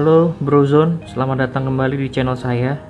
Halo Brozone, selamat datang kembali di channel saya.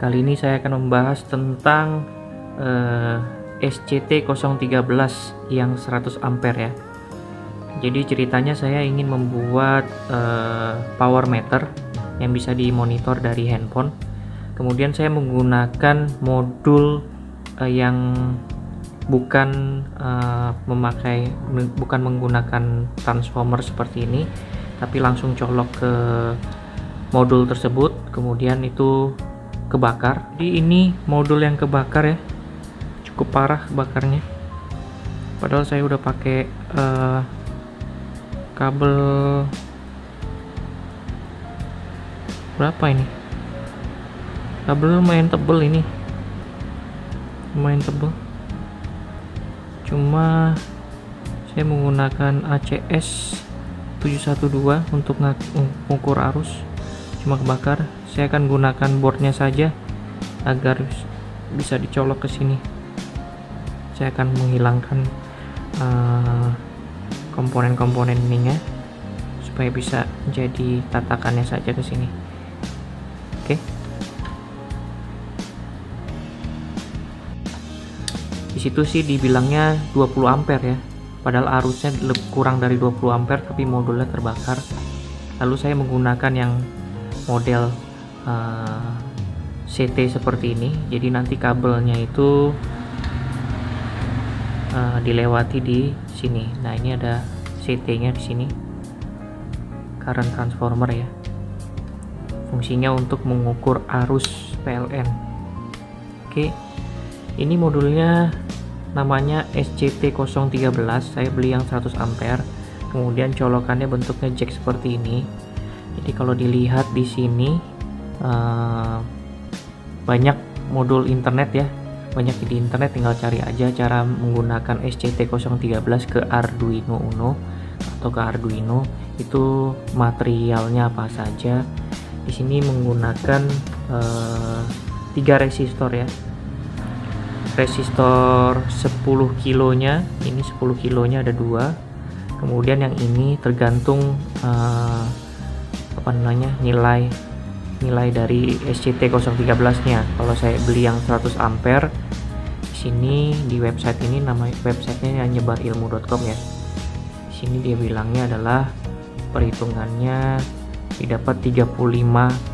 Kali ini saya akan membahas tentang uh, SCT013 yang 100 ampere ya. Jadi ceritanya saya ingin membuat uh, power meter yang bisa dimonitor dari handphone. Kemudian saya menggunakan modul uh, yang bukan uh, memakai bukan menggunakan transformer seperti ini tapi langsung colok ke modul tersebut. Kemudian itu kebakar. Di ini modul yang kebakar ya. Cukup parah bakarnya. Padahal saya udah pakai uh, kabel berapa ini? Kabel lumayan tebel ini. Lumayan tebel. Cuma saya menggunakan ACS 712 untuk mengukur arus. Cuma kebakar saya akan gunakan boardnya saja agar bisa dicolok ke sini. Saya akan menghilangkan uh, komponen-komponen ininya supaya bisa jadi tatakannya saja ke sini. Oke? Okay. di situ sih dibilangnya 20 ampere ya padahal arusnya kurang dari 20 ampere tapi modulnya terbakar. Lalu saya menggunakan yang model uh, eh, CT seperti ini. Jadi nanti kabelnya itu uh, dilewati di sini. Nah ini ada CT nya di sini. Current transformer ya. Fungsinya untuk mengukur arus PLN oke ini modulnya namanya SCT013 saya beli yang 100 ampere. Kemudian colokannya bentuknya jack seperti ini. Jadi kalau dilihat di sini uh, banyak modul internet ya. Banyak di internet tinggal cari aja cara menggunakan SCT013 ke Arduino Uno atau ke Arduino. Itu materialnya apa saja. Di sini menggunakan uh, tiga resistor ya resistor 10 kilonya ini 10 kilonya ada dua. Kemudian yang ini tergantung uh, apa namanya nilai nilai dari SCT013 nya kalau saya beli yang 100 ampere di sini di website ini nama websitenya nyebarilmu.com ya. Di sini dia bilangnya adalah perhitungannya didapat 35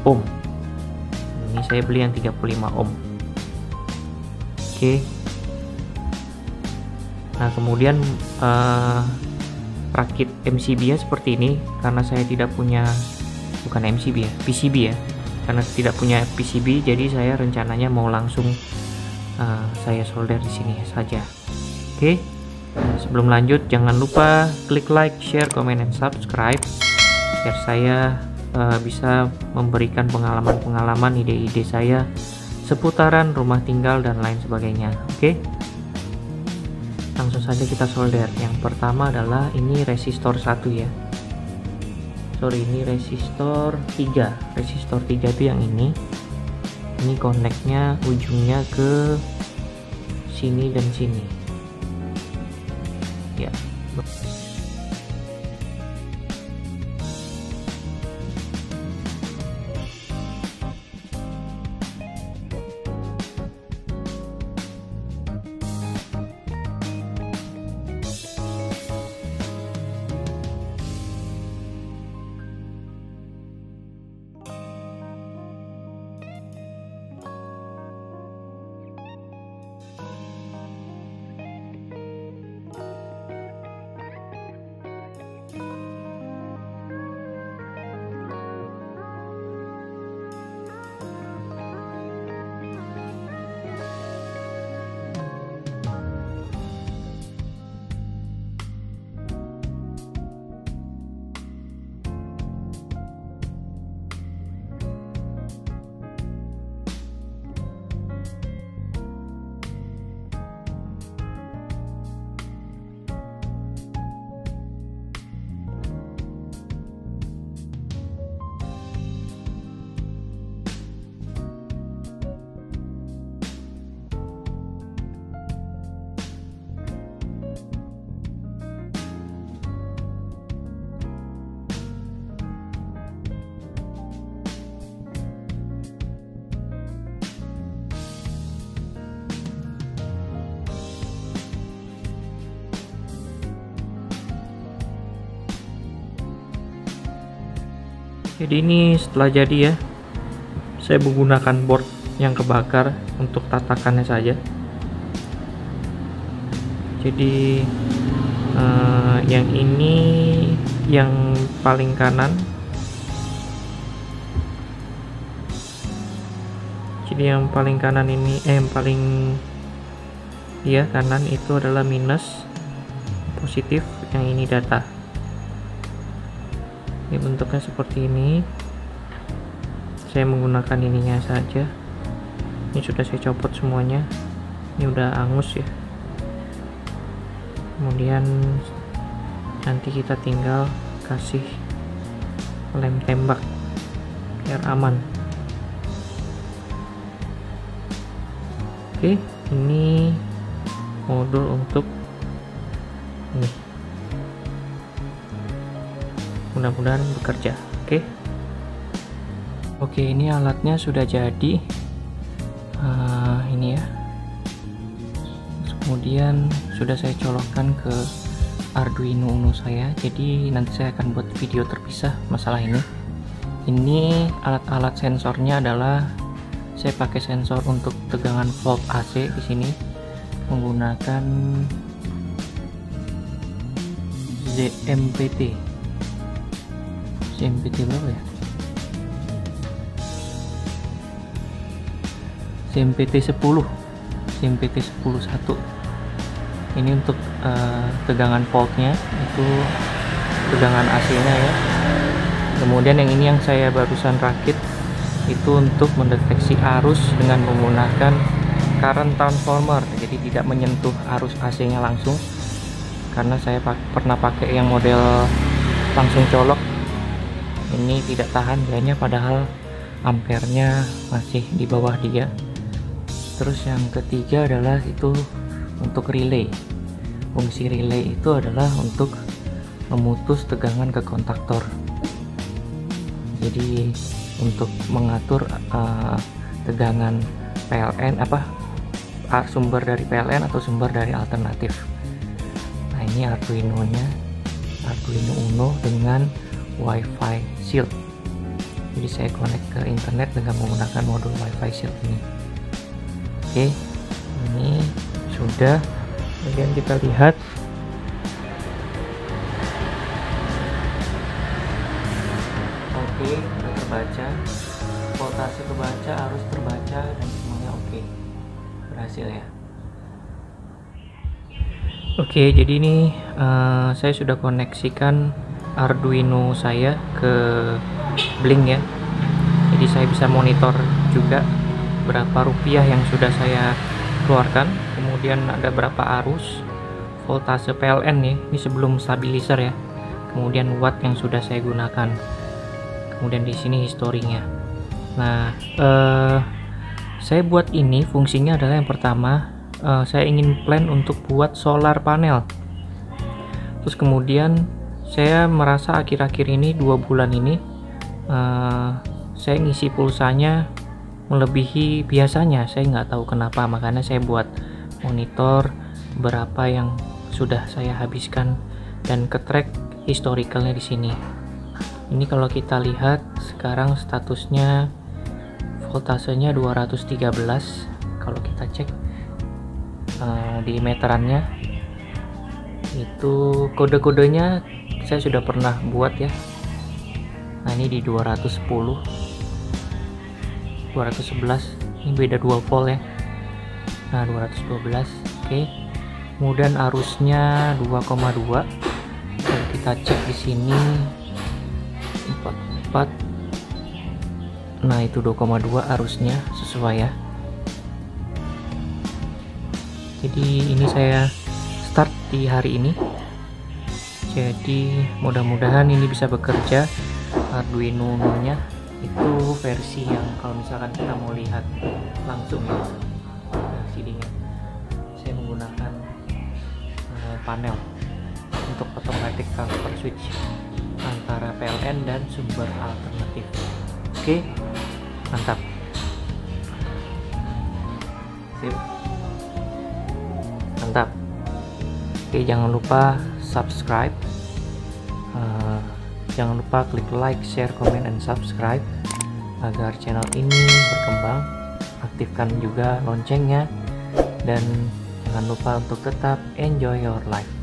ohm. Ini saya beli yang 35 ohm Oke. Nah, kemudian uh, rakit MCB ya seperti ini karena saya tidak punya bukan MCB ya, PCB ya. Karena tidak punya PCB jadi saya rencananya mau langsung uh, saya solder di sini saja. Oke. Sebelum lanjut jangan lupa klik like, share, comment, dan subscribe biar saya uh, bisa memberikan pengalaman-pengalaman ide-ide saya seputaran rumah tinggal dan lain sebagainya oke? Okay? langsung saja kita solder. Yang pertama adalah ini resistor 1 ya. Sorry ini resistor 3 resistor 3 itu yang ini. Ini koneknya ujungnya ke sini dan sini jadi ini setelah jadi ya saya menggunakan board yang kebakar untuk tatakannya saja. Jadi uh, yang ini yang paling kanan. Jadi yang paling kanan ini eh yang paling ya kanan itu adalah minus positif yang ini data ini bentuknya seperti ini. Saya menggunakan ininya saja. Ini sudah saya copot semuanya. Ini udah angus ya. Kemudian nanti kita tinggal kasih lem tembak biar aman. Oke ini modul untuk mudah-mudahan bekerja oke? Okay? oke ini alatnya sudah jadi. Uh, ini ya. Kemudian sudah saya colokkan ke Arduino Uno saya. Jadi nanti saya akan buat video terpisah masalah ini. Ini alat-alat sensornya adalah saya pakai sensor untuk tegangan volt AC di sini menggunakan ZMPT ZMPT berapa ya? ZMPT 10 ZMPT 10 1 ini untuk uh, tegangan voltnya itu tegangan AC nya ya. Kemudian yang ini yang saya barusan rakit itu untuk mendeteksi arus dengan menggunakan current transformer. Jadi tidak menyentuh arus AC nya langsung karena saya pernah pakai yang model langsung colok ini tidak tahan dianya padahal ampernya masih di bawah dia. Terus yang ketiga adalah itu untuk relay. Fungsi relay itu adalah untuk memutus tegangan ke kontaktor jadi untuk mengatur uh, tegangan PLN apa sumber dari PLN atau sumber dari alternatif. Ini Arduino nya Arduino Uno dengan WiFi Shield. Jadi saya connect ke internet dengan menggunakan modul WiFi Shield ini. Oke ini sudah. Kemudian kita lihat. Oke terbaca. Voltase kebaca arus terbaca dan semuanya oke. Berhasil ya? Oke, jadi ini uh, saya sudah koneksikan Arduino saya ke Blink ya. Jadi saya bisa monitor juga berapa rupiah yang sudah saya keluarkan. Kemudian ada berapa arus, voltase PLN nih, ini sebelum stabilizer ya. Kemudian watt yang sudah saya gunakan. Kemudian di sini historinya. Nah, uh, saya buat ini fungsinya adalah yang pertama uh, saya ingin plan untuk buat solar panel terus kemudian saya merasa akhir-akhir ini dua bulan ini uh, saya ngisi pulsanya melebihi biasanya. Saya nggak tahu kenapa makanya saya buat monitor berapa yang sudah saya habiskan dan ke track historicalnya di sini. Ini kalau kita lihat sekarang statusnya voltasenya 213 kalau kita cek uh, di meterannya itu kode-kodenya saya sudah pernah buat ya. Nah ini di 210 211 ini beda 2 volt ya. Nah 212 oke. Okay. kemudian arusnya 2,2 kalau kita cek di sini. 44 nah itu 2,2 arusnya sesuai ya. Jadi ini saya start di hari ini jadi mudah-mudahan ini bisa bekerja. Arduino Uno nya itu versi yang kalau misalkan kita mau lihat langsung ya CD-nya saya menggunakan uh, panel untuk automatic transfer switch antara PLN dan sumber alternatif. Oke mantap. Sip. Mantap. Oke jangan lupa subscribe uh, Jangan lupa klik like, share, comment, and subscribe agar channel ini berkembang. Aktifkan juga loncengnya dan jangan lupa untuk tetap enjoy your life.